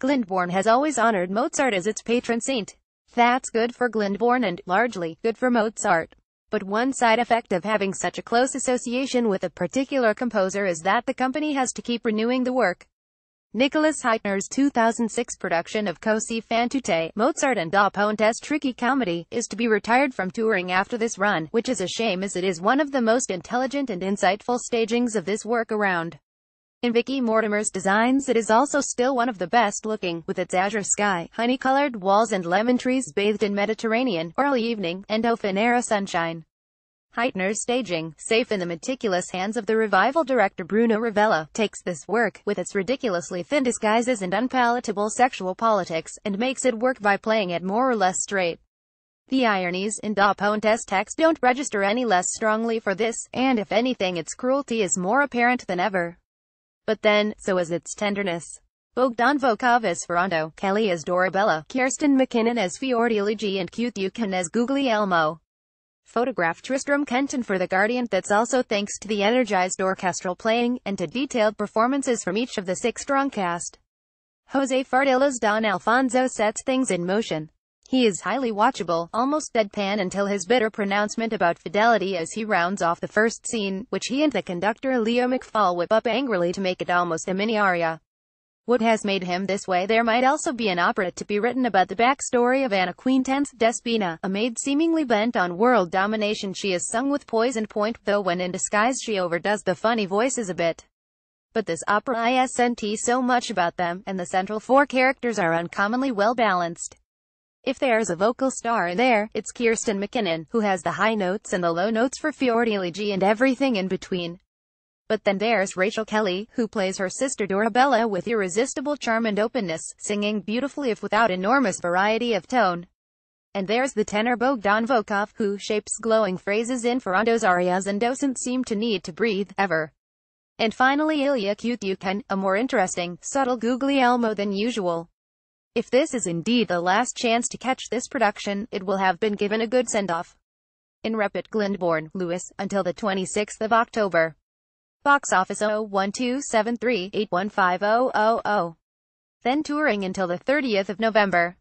Glyndebourne has always honored Mozart as its patron saint. That's good for Glyndebourne and, largely, good for Mozart. But one side effect of having such a close association with a particular composer is that the company has to keep renewing the work. Nicholas Hytner's 2006 production of Così fan tutte, Mozart and Da Ponte's tricky comedy, is to be retired from touring after this run, which is a shame as it is one of the most intelligent and insightful stagings of this work around. In Vicki Mortimer's designs it is also still one of the best looking, with its azure sky, honey-colored walls and lemon trees bathed in Mediterranean, early evening, and open-air sunshine. Hytner's staging, safe in the meticulous hands of the revival director Bruno Ravella, takes this work, with its ridiculously thin disguises and unpalatable sexual politics, and makes it work by playing it more or less straight. The ironies in Da Ponte's text don't register any less strongly for this, and if anything its cruelty is more apparent than ever. But then, so is its tenderness. Bogdan Volkov as Ferrando, Kelly as Dorabella, Kirsten MacKinnon as Fiordiligi and Kutyukhin as Guglielmo photographed Tristram Kenton for The Guardian that's also thanks to the energized orchestral playing, and to detailed performances from each of the six-strong cast. Jose Fardilha's Don Alfonso sets things in motion. He is highly watchable, almost deadpan until his bitter pronouncement about fidelity as he rounds off the first scene, which he and the conductor Leo McFall whip up angrily to make it almost a mini aria. What has made him this way There might also be an opera to be written about the backstory of Anna Queenten's Despina, a maid seemingly bent on world domination she is sung with poise and point, though when in disguise she overdoes the funny voices a bit. But this opera isn't so much about them, and the central four characters are uncommonly well balanced. If there's a vocal star there, it's Kirsten MacKinnon, who has the high notes and the low notes for Fiordiligi and everything in between. But then there's Rachel Kelly, who plays her sister Dorabella with irresistible charm and openness, singing beautifully if without enormous variety of tone. And there's the tenor Bogdan Volkov, who shapes glowing phrases in Ferrando's arias and doesn't seem to need to breathe, ever. And finally Ilya Kutyukhin, a more interesting, subtle Guglielmo than usual. If this is indeed the last chance to catch this production, it will have been given a good send-off. In Rep at Glyndebourne, Lewes, until the 26th of October. Box office 01273815000. Then touring until the 30th of November.